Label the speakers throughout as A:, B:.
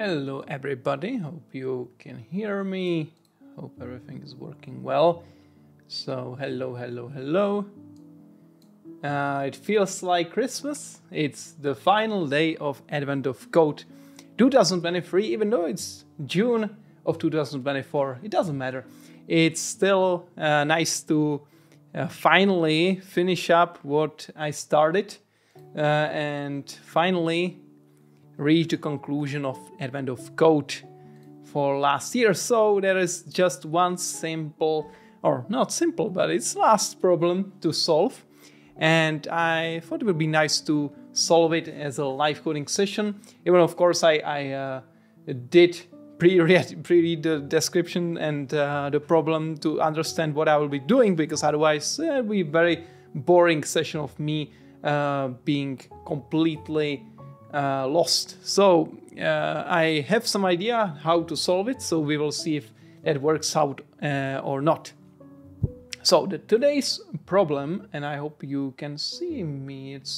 A: Hello everybody, hope you can hear me. Hope everything is working well. So hello, hello, hello. Uh, it feels like Christmas. It's the final day of Advent of Code 2023, even though it's June of 2024. It doesn't matter. It's still uh, nice to uh, finally finish up what I started uh, and finally reach the conclusion of Advent of Code for last year. So there is just one simple, or not simple, but it's last problem to solve. And I thought it would be nice to solve it as a live coding session. Even of course I, I uh, did pre-read, pre-read the description and uh, the problem to understand what I will be doing because otherwise uh, it would be very boring session of me uh, being completely uh, lost. So uh, I have some idea how to solve it. So we will see if that works out uh, or not. So the today's problem, and I hope you can see me. It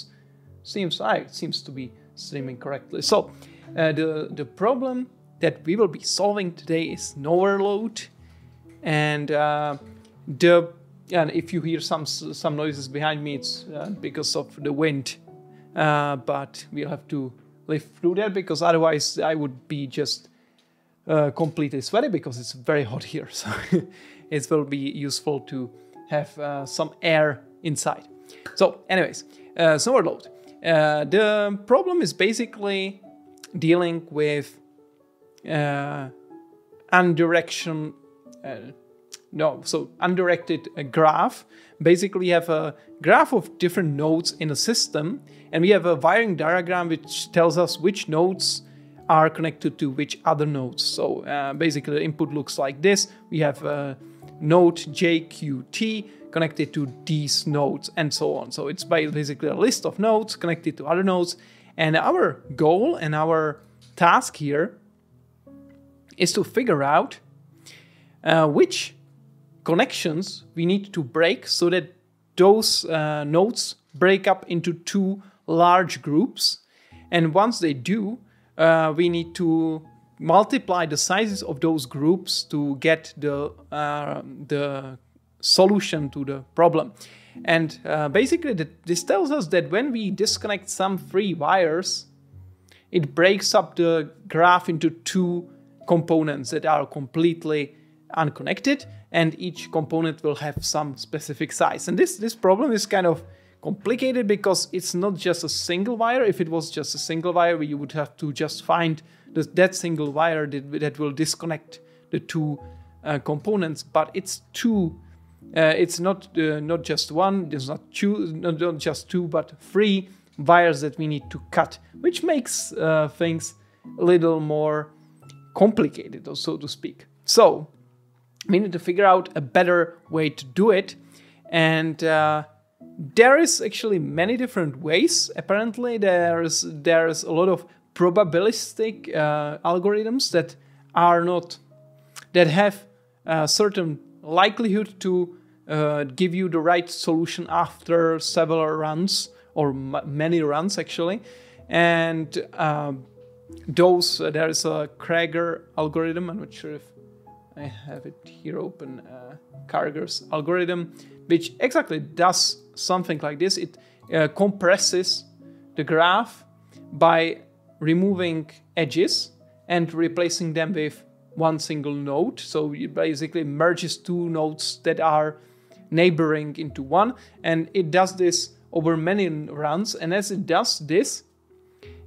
A: seems I seems to be streaming correctly. So uh, the the problem that we will be solving today is Snowverload, and uh, the and if you hear some some noises behind me, it's because of the wind. Uh, but we'll have to live through that because otherwise I would be just uh, completely sweaty because it's very hot here. So it will be useful to have uh, some air inside. So, anyways, uh, Snowverload. Uh, the problem is basically dealing with uh, undirection uh, no, so undirected uh, graph. Basically, have a graph of different nodes in a system, and we have a wiring diagram which tells us which nodes are connected to which other nodes. So uh, basically, the input looks like this. We have a node JQT connected to these nodes, and so on. So it's basically a list of nodes connected to other nodes. And our goal and our task here is to figure out uh, which connections we need to break so that those uh, nodes break up into two large groups. And once they do, uh, we need to multiply the sizes of those groups to get the, uh, the solution to the problem. And uh, basically, this tells us that when we disconnect some free wires, it breaks up the graph into two components that are completely unconnected and each component will have some specific size. And this, this problem is kind of complicated because it's not just a single wire. If it was just a single wire, you would have to just find the, that single wire that, that will disconnect the two uh, components. But it's two. Uh, it's not uh, not just one. There's not two. Not, not, just two, but three wires that we need to cut, which makes uh, things a little more complicated, so to speak. So we need to figure out a better way to do it. And uh, there is actually many different ways. Apparently, there's there's a lot of probabilistic uh, algorithms that are not that have a certain likelihood to uh, give you the right solution after several runs or many runs actually, and um, those uh, there is a Karger algorithm. I'm not sure if I have it here open, uh, Karger's algorithm, which exactly does something like this. It uh, compresses the graph by removing edges and replacing them with one single node. So it basically merges two nodes that are neighboring into one. And it does this over many runs. And as it does this,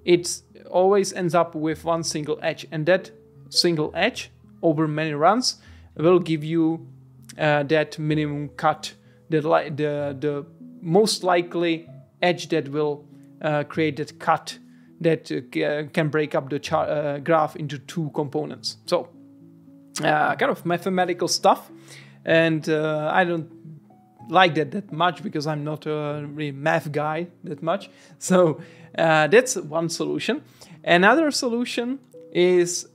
A: it always ends up with one single edge. And that single edge over many runs will give you uh, that minimum cut, the, the, the most likely edge that will uh, create that cut that uh, can break up the uh, graph into two components. So, uh, kind of mathematical stuff, and uh, I don't like that that much because I'm not a really math guy that much. So that's one solution. Another solution is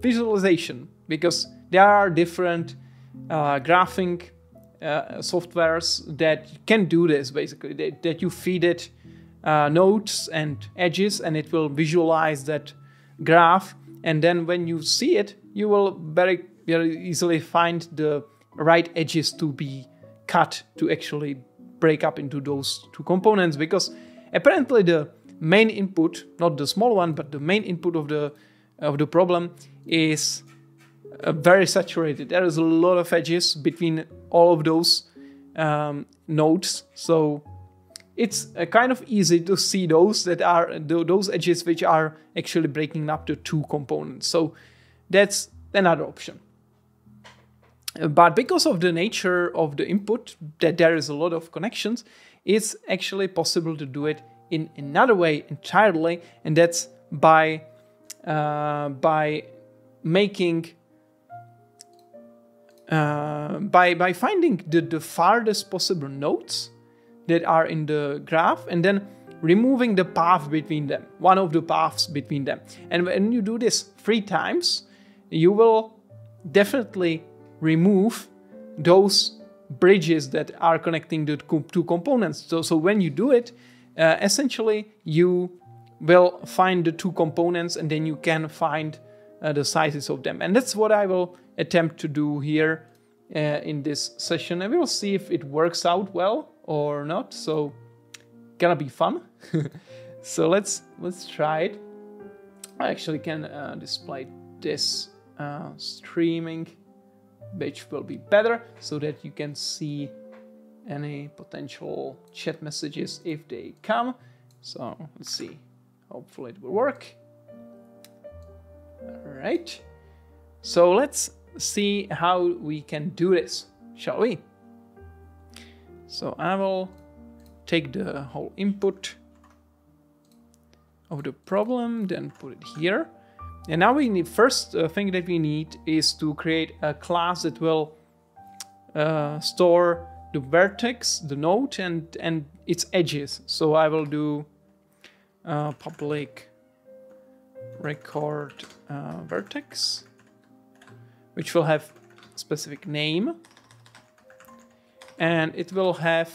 A: visualization because there are different uh, graphing uh, softwares that can do this basically, that, that you feed it uh, nodes and edges and it will visualize that graph. And then when you see it, you will very, very easily find the right edges to be cut to actually break up into those two components. Because apparently the main input, not the small one, but the main input of the of the problem is very saturated. There is a lot of edges between all of those um, nodes, so it's uh, kind of easy to see those that are those edges which are actually breaking up to two components. So that's another option. But because of the nature of the input, that there is a lot of connections, it's actually possible to do it in another way entirely, and that's by uh, by making uh, by by finding the, the farthest possible nodes that are in the graph and then removing the path between them, one of the paths between them. And when you do this three times, you will definitely remove those bridges that are connecting the two components. So, so when you do it, uh, essentially you will find the two components and then you can find uh, the sizes of them. And that's what I will attempt to do here uh, in this session. And we will see if it works out well or not. So gonna be fun. so let's let's try it. I actually can uh, display this uh, streaming, which will be better so that you can see any potential chat messages if they come. So let's see. Hopefully it will work. All right. So let's see how we can do this, shall we? So I will take the whole input of the problem, then put it here. And now we need, first uh, thing that we need is to create a class that will uh, store the vertex, the node, and, and its edges. So I will do uh, public record uh, vertex, which will have specific name, and it will have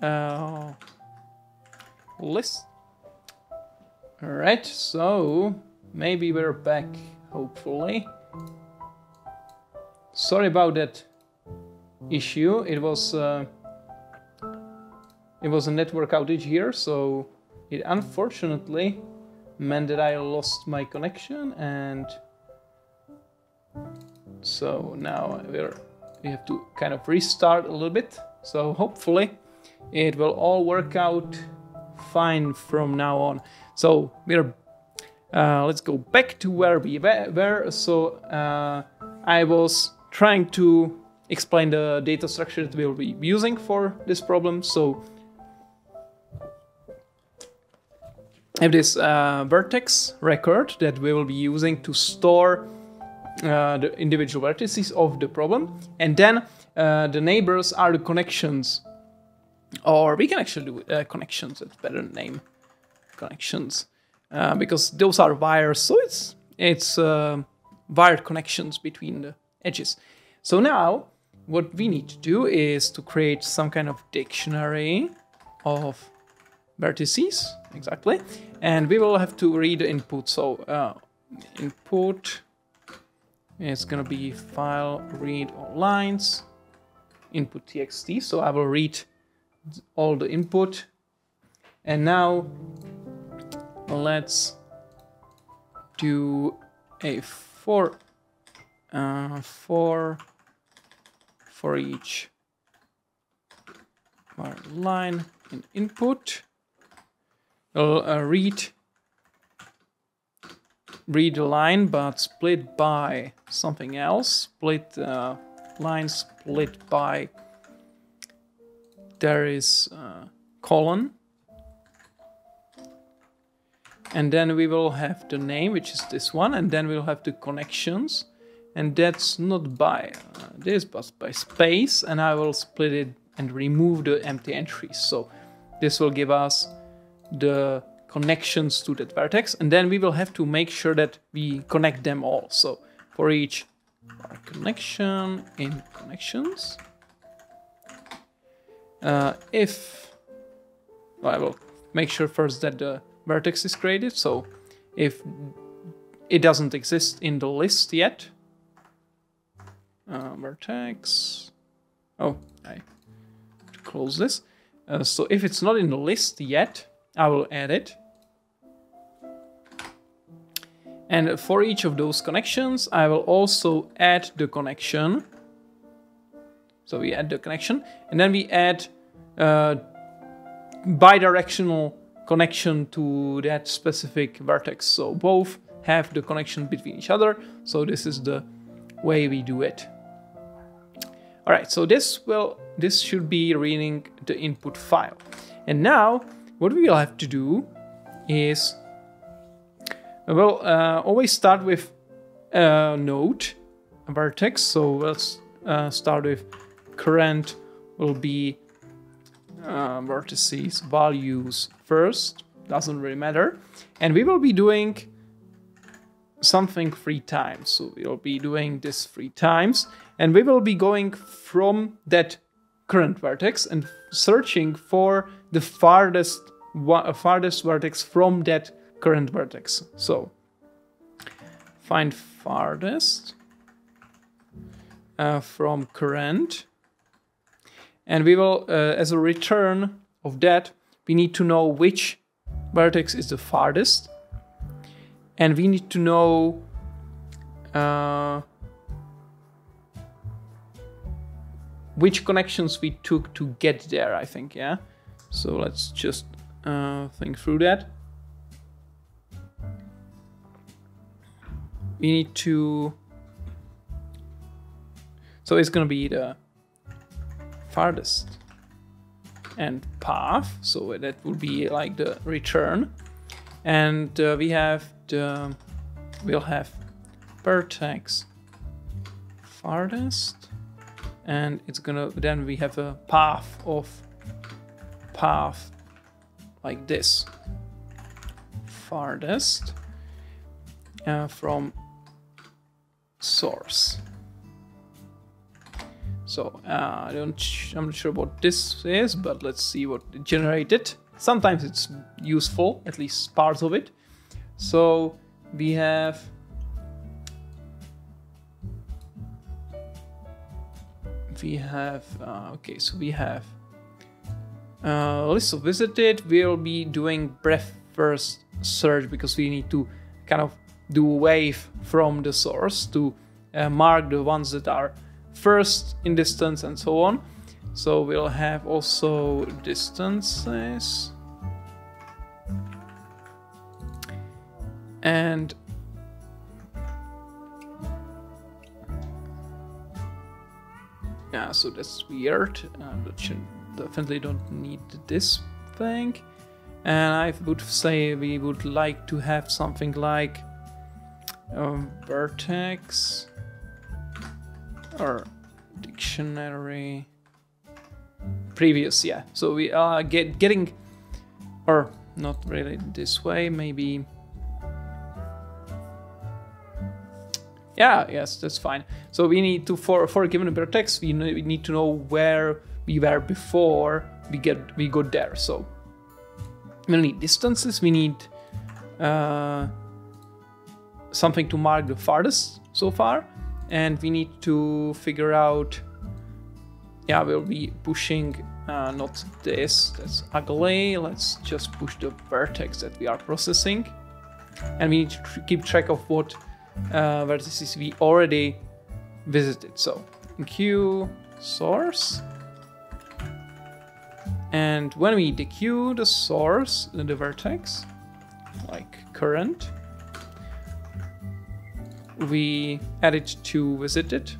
A: uh, list. All right, so maybe we're back, hopefully. Sorry about that issue. It was uh, it was a network outage here, so it unfortunately meant that I lost my connection, and so now we're we have to kind of restart a little bit. So hopefully it will all work out fine from now on. So we're uh, let's go back to where we were. So uh, I was trying to explain the data structure that we'll be using for this problem. So have this uh, vertex record that we will be using to store uh, the individual vertices of the problem, and then uh, the neighbors are the connections, or we can actually do uh, connections. It's better name connections uh, because those are wires, so it's it's wired connections between the edges. So now what we need to do is to create some kind of dictionary of vertices, exactly. And we will have to read the input. So uh, input is gonna be file read all lines, input txt. So I will read all the input. And now let's do a for uh, for for each line in input. I'll uh, read read a line, but split by something else. Split uh, line split by there is uh, colon. And then we will have the name, which is this one, and then we'll have the connections and that's not by uh, this but by space and I will split it and remove the empty entries so this will give us the connections to that vertex and then we will have to make sure that we connect them all so for each connection in connections uh, if well, I will make sure first that the vertex is created so if it doesn't exist in the list yet. Uh, vertex. Oh, I close this. Uh, so if it's not in the list yet, I will add it. And for each of those connections, I will also add the connection. So we add the connection, and then we add uh, bidirectional connection to that specific vertex. So both have the connection between each other. So this is the way we do it. All right, so this will this should be reading the input file. And now what we will have to do is we'll uh, always start with a node, a vertex. So let's uh, start with current will be uh, vertices values first, doesn't really matter. And we will be doing something three times. So we'll be doing this three times and we will be going from that current vertex and searching for the farthest farthest vertex from that current vertex. So find farthest uh, from current. And we will uh, as a return of that we need to know which vertex is the farthest. And we need to know uh, which connections we took to get there I think yeah? So let's just uh, think through that we need to so it's gonna be the farthest and path. So that would be like the return. And uh, we have the we'll have vertex farthest. And it's gonna then we have a path of path like this. Farthest uh, from source. So uh, I don't I'm not sure what this is but let's see what it generated. Sometimes it's useful at least parts of it. So we have we have uh, okay so we have uh, list of visited. We'll be doing breadth first search because we need to kind of do wave from the source to uh, mark the ones that are first in distance and so on. So we'll have also distances. And yeah so that's weird. Uh, that should definitely don't need this thing. And I would say we would like to have something like a vertex or dictionary previous yeah so we are get getting or not really this way maybe Yeah, yes, that's fine. So we need to for for a given vertex, we, need to know where we were before we get we got there. So we need distances. We need uh, something to mark the farthest so far, and we need to figure out. Yeah, we'll be pushing uh, not this. That's ugly. Let's just push the vertex that we are processing, and we need to tr keep track of what uh, vertices we already visited. So queue source. And when we dequeue the source, the vertex, like current, we add it to visited.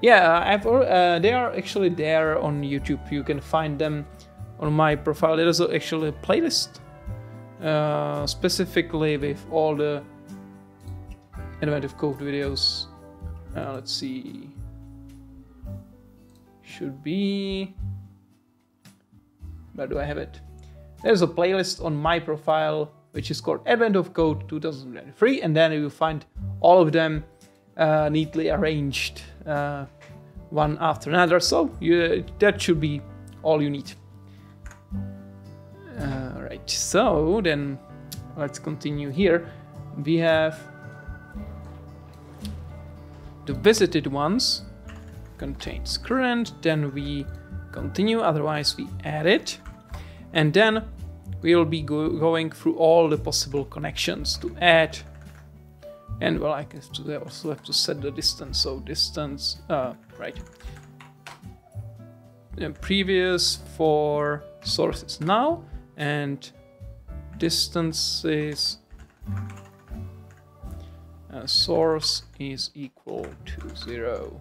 A: Yeah, I've uh, they are actually there on YouTube. You can find them on my profile. There's actually a playlist uh, specifically with all the Advent of Code videos. Uh, let's see. Should be. Where do I have it? There's a playlist on my profile which is called Advent of Code 2023, and then you will find all of them uh, neatly arranged uh, one after another. So you, that should be all you need. All right, so then let's continue here. We have the visited ones contains current, then we continue, otherwise we add it. And then we'll be go going through all the possible connections to add. And well, I guess I also have to set the distance, so distance, uh, right. And previous for sources now, and distance is uh, source is equal to zero.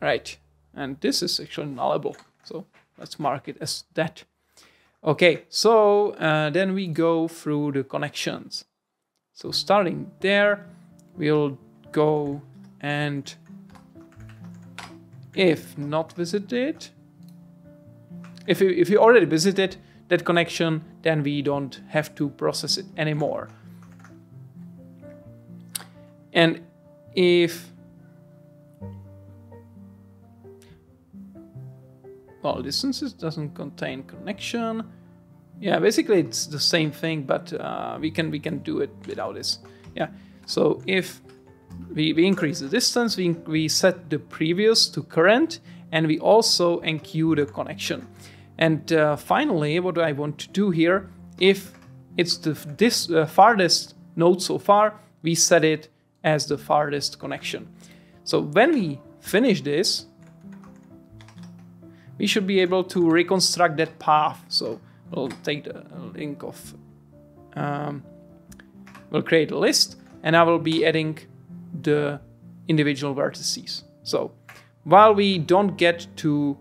A: Right, and this is actually nullable, so let's mark it as that. Okay, so uh, then we go through the connections. So starting there, we'll go and if not visited, if you, if you already visited that connection, then we don't have to process it anymore. And if well distances doesn't contain connection. Yeah basically it's the same thing but uh, we can we can do it without this. Yeah so if we, we increase the distance we, we set the previous to current and we also enqueue the connection. And uh, finally what I want to do here if it's the this uh, farthest node so far we set it as the farthest connection. So when we finish this we should be able to reconstruct that path. So we'll take the link of, um, we'll create a list and I will be adding the individual vertices. So while we don't get to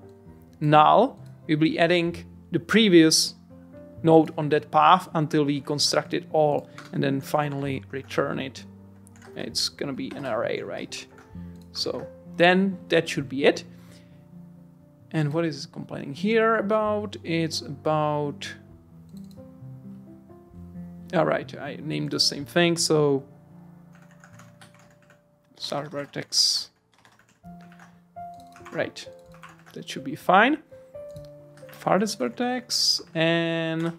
A: null, we'll be adding the previous node on that path until we construct it all and then finally return it. It's gonna be an array, right? So then that should be it. And what is complaining here about? It's about... Alright, I named the same thing, so... Star vertex. Right, that should be fine. Farthest vertex, and...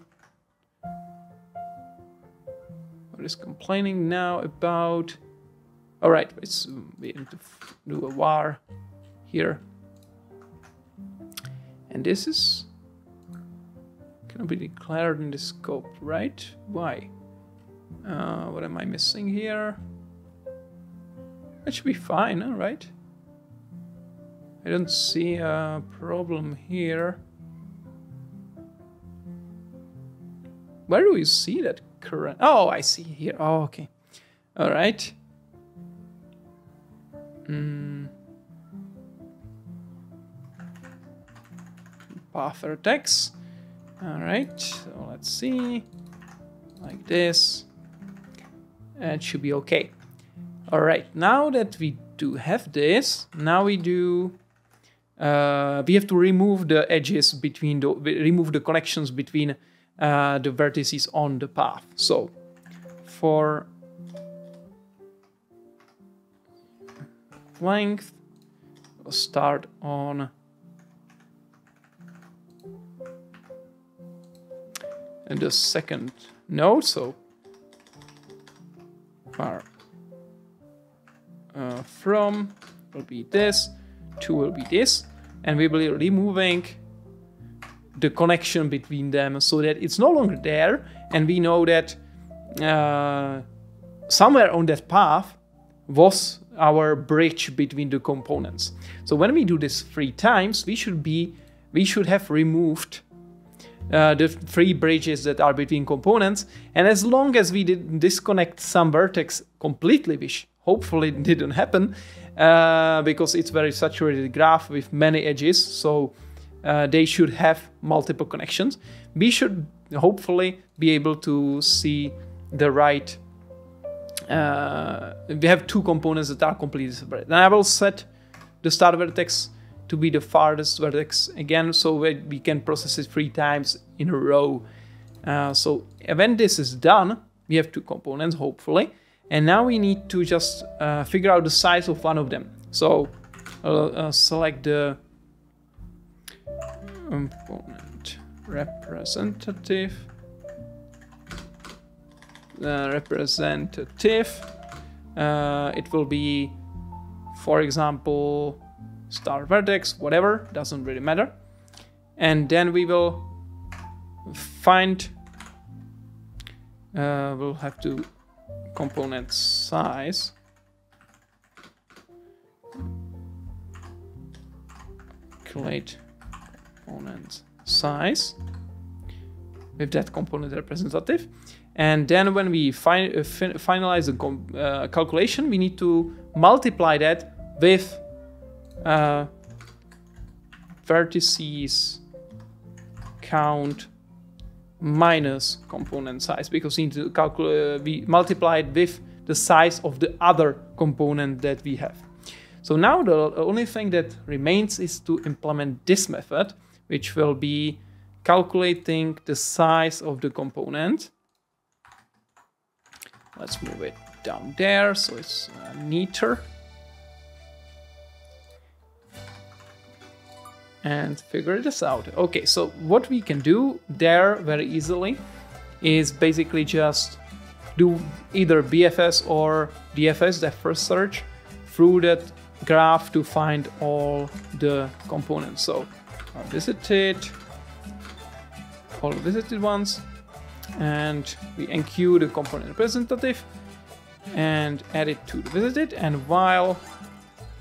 A: What is complaining now about... Alright, to do a var here. And this is gonna be declared in the scope, right? Why? Uh, what am I missing here? That should be fine, huh, right? I don't see a problem here. Where do we see that current? Oh, I see here. Oh, okay. All right. Hmm. Path vertex. All right, so let's see, like this. It should be okay. All right, now that we do have this, now we do, uh, we have to remove the edges between the, remove the connections between uh, the vertices on the path. So for length, we'll start on and the second node, so far uh, from will be this, two will be this, and we will be removing the connection between them so that it's no longer there, and we know that uh, somewhere on that path was our bridge between the components. So when we do this three times, we should be we should have removed uh, the three bridges that are between components. And as long as we didn't disconnect some vertex completely, which hopefully didn't happen, uh, because it's very saturated graph with many edges, so uh, they should have multiple connections. We should hopefully be able to see the right. Uh, we have two components that are completely separate. And I will set the start vertex to be the farthest vertex again so we can process it three times in a row. Uh, so when this is done, we have two components hopefully and now we need to just uh, figure out the size of one of them. So I'll uh, select the component representative uh, representative uh, it will be for example star vertex whatever doesn't really matter. And then we will find uh, we'll have to component size. Calculate component size with that component representative. And then when we uh, fin finalize the uh, calculation we need to multiply that with uh, vertices count minus component size because we need to calculate uh, we multiply it with the size of the other component that we have. So now the only thing that remains is to implement this method, which will be calculating the size of the component. Let's move it down there so it's uh, neater. And figure this out. Okay, so what we can do there very easily is basically just do either BFS or DFS, depth first search, through that graph to find all the components. So I visited all visited ones and we enqueue the component representative and add it to the visited and while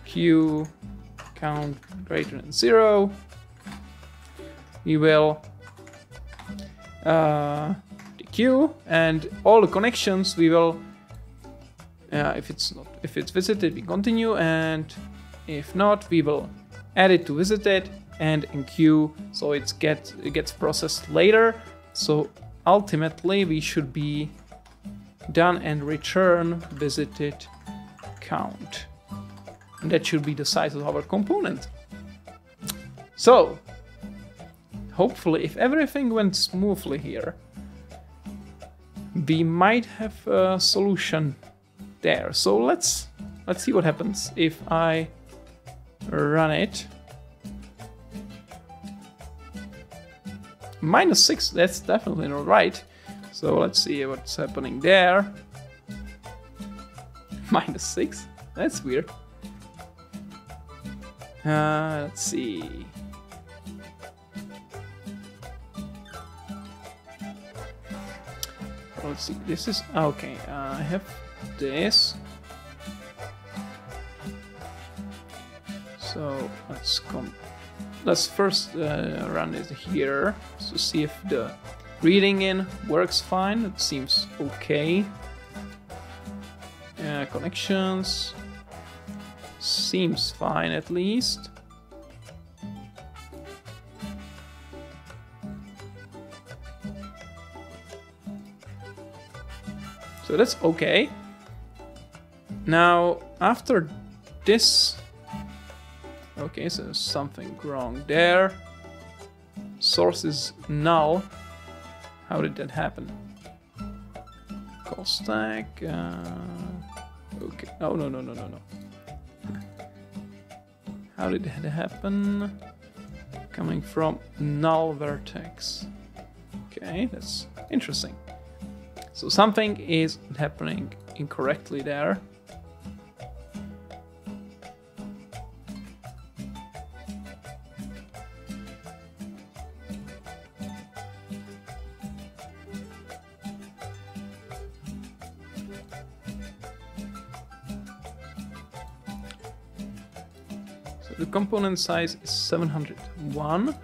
A: queue count greater than zero, we will uh, queue and all the connections we will uh, if it's not if it's visited we continue. And if not we will add it to visited and in queue so it's get it gets processed later. So ultimately we should be done and return visited count. And that should be the size of our component. So, hopefully, if everything went smoothly here, we might have a solution there. So let's let's see what happens if I run it. Minus six, that's definitely not right. So let's see what's happening there. Minus six, that's weird. Uh, let's see. Let's see. This is okay. Uh, I have this. So let's come. Let's first uh, run it here to see if the reading in works fine. It seems okay. Uh, connections seems fine at least. So that's okay. Now, after this... Okay, so something wrong there. Source is null. How did that happen? Call stack... Uh, okay. Oh, no, no, no, no, no. How did that happen? Coming from null vertex. Okay, that's interesting. So something is happening incorrectly there. So the component size is 701.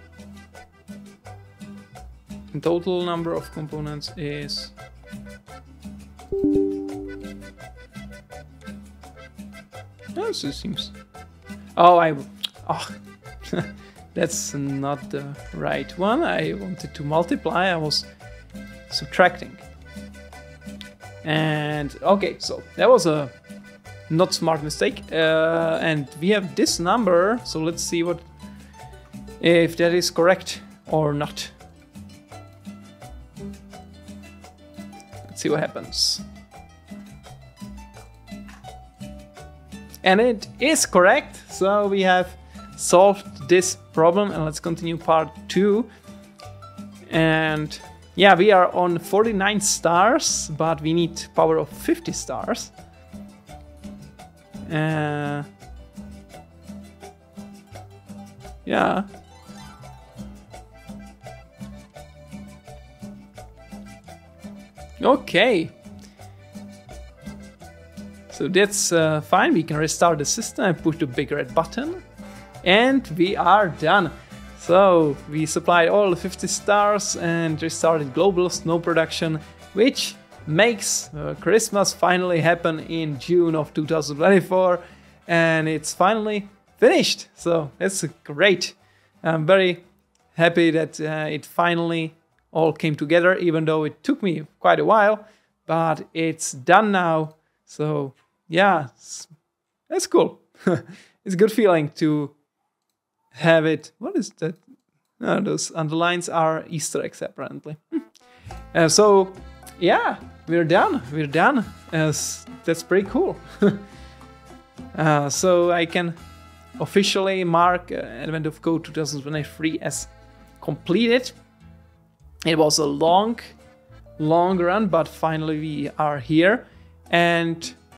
A: The total number of components is Oh, so seems. Oh, I. Oh, that's not the right one. I wanted to multiply. I was subtracting. And okay, so that was a not smart mistake. Uh, and we have this number, so let's see what if that is correct or not. Let's see what happens. And it is correct, so we have solved this problem and let's continue part two. And yeah, we are on 49 stars, but we need power of 50 stars. Uh, yeah. Okay. So that's uh, fine. We can restart the system and push the big red button. And we are done. So we supplied all the 50 stars and restarted global snow production, which makes uh, Christmas finally happen in June of 2024. And it's finally finished. So that's great. I'm very happy that uh, it finally all came together, even though it took me quite a while. But it's done now. So yeah, that's cool. it's a good feeling to have it. What is that? No, those underlines are Easter eggs apparently. uh, so yeah, we're done. We're done. Uh, that's pretty cool. uh, so I can officially mark uh, Advent of Code 2023 as completed. It was a long, long run, but finally we are here. And